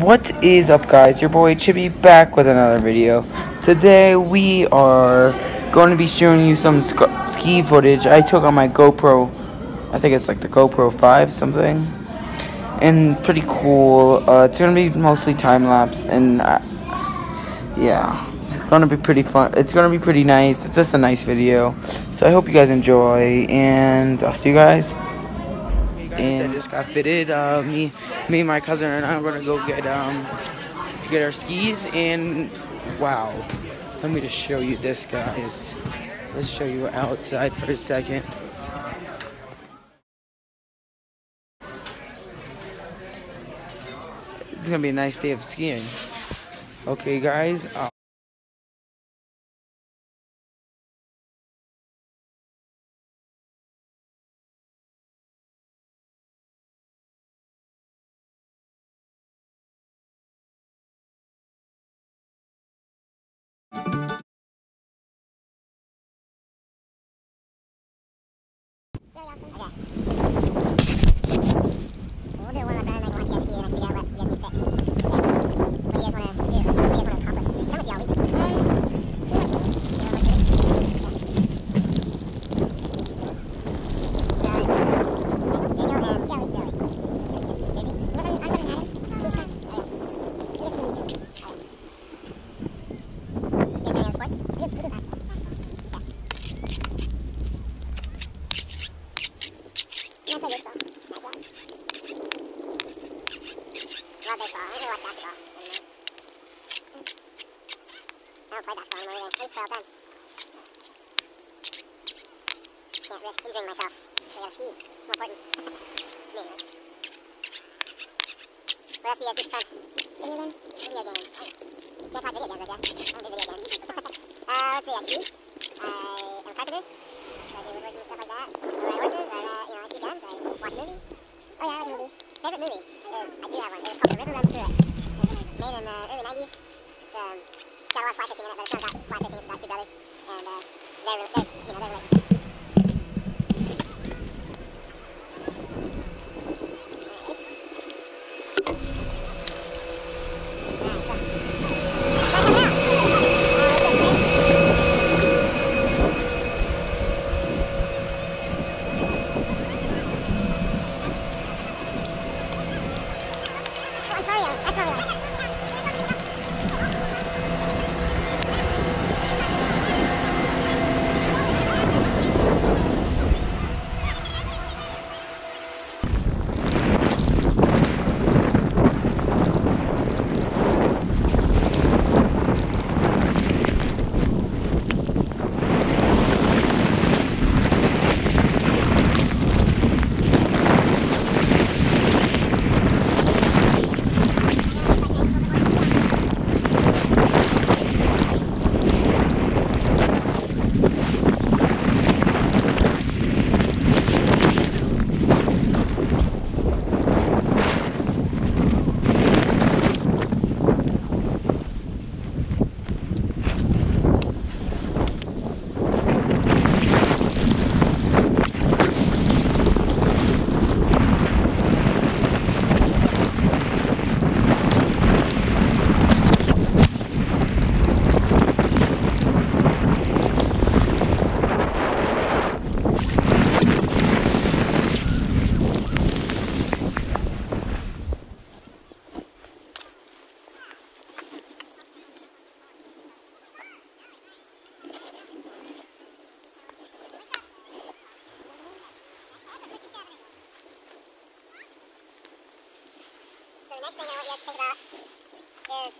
What is up guys, your boy Chibi back with another video. Today we are going to be showing you some ski footage I took on my GoPro, I think it's like the GoPro 5 something. And pretty cool, uh, it's going to be mostly time-lapse and uh, yeah, it's going to be pretty fun, it's going to be pretty nice, it's just a nice video. So I hope you guys enjoy and I'll see you guys and I just got fitted. Uh, me, me and my cousin and I are gonna go get um get our skis and wow, let me just show you this guys. Let's show you outside for a second. It's gonna be a nice day of skiing. Okay, guys. Uh love baseball. I really like basketball. I don't play basketball anymore either. I used to play all the time. Can't risk injuring myself. I gotta ski. It's more important. me, right? What else do you guys do for fun? Video games? Video games. Oh. Can't talk video games, I guess. I don't do video games. uh, let's see, I ski. I am carpenter. So I do woodworking and stuff like that. I ride horses. I, uh, you know, I shoot guns. I watch movies. Oh yeah, I like movies. Favorite movie? Uh, I do have one. It's called The River Runs Through It. Made in the early 90s. It's um, got a lot of fly fishing in it, but it's not about fly fishing. It's about two brothers and uh, their, you know, their relationship. Next thing I want you guys to think about is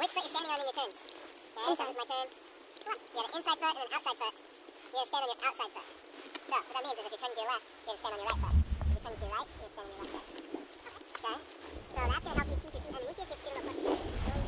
which foot you're standing on in your turns. Okay, so is my turn. You have an inside foot and an outside foot. You're going to stand on your outside foot. So what that means is if you're turning to your left, you're going to stand on your right foot. If you're turning to your right, you're going to stand on your left foot. Okay? So that's going to help you keep your feet underneath a you get here, then we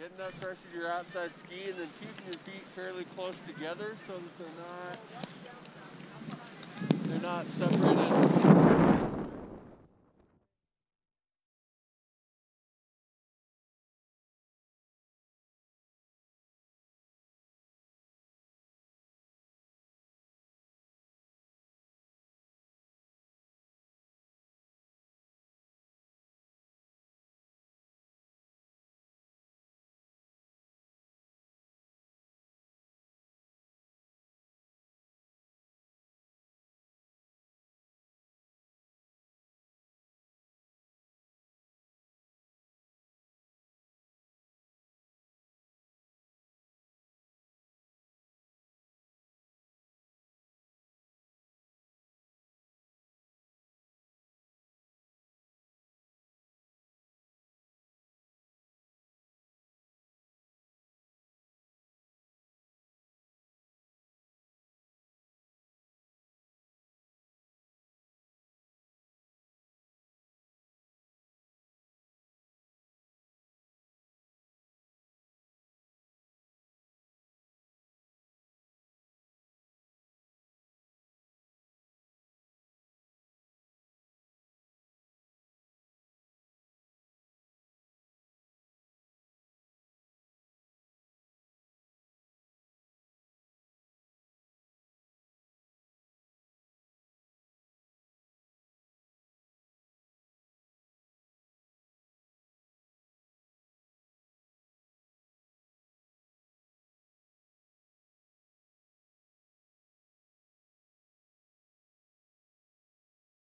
getting that pressure to your outside ski and then keeping your feet fairly close together so that they're not they're not separated